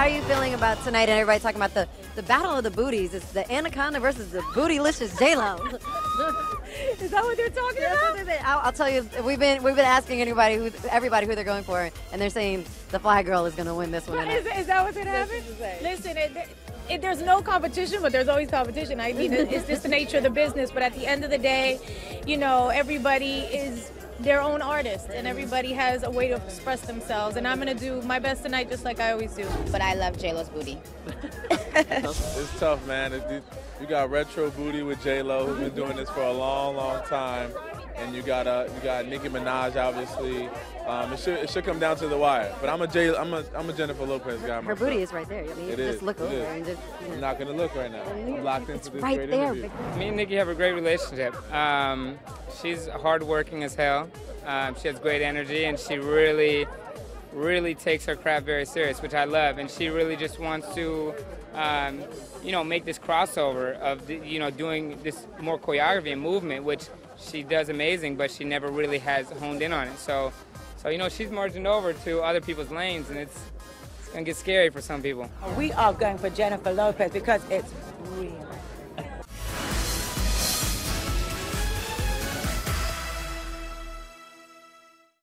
how are you feeling about tonight? And everybody talking about the, the battle of the booties. It's the Anaconda versus the bootylicious J Lo. Is that what they're talking about? I'll, I'll tell you, we've been we've been asking anybody who everybody who they're going for, and they're saying the Fly Girl is going to win this one. Is, is that what's going to happen? Listen, it, it, there's no competition, but there's always competition. I mean, it's just the nature of the business. But at the end of the day, you know, everybody is their own artist and everybody has a way to express themselves and i'm going to do my best tonight just like i always do but i love j-lo's booty it's tough man you got retro booty with j-lo who's been doing this for a long long time and you got uh, you got Nicki Minaj, obviously. Um, it should it should come down to the wire. But I'm a J I'm a I'm a Jennifer Lopez guy. Her myself. booty is right there. I mean, you it just is, look over is. and just. You know. I'm not gonna look right now. I'm locked into it's this right great there. interview. Me and Nicki have a great relationship. Um, she's hardworking as hell. Um, she has great energy, and she really, really takes her craft very serious, which I love. And she really just wants to, um, you know, make this crossover of, the, you know, doing this more choreography and movement, which she does amazing, but she never really has honed in on it. So, so you know, she's merging over to other people's lanes, and it's it's gonna get scary for some people. We are going for Jennifer Lopez because it's real.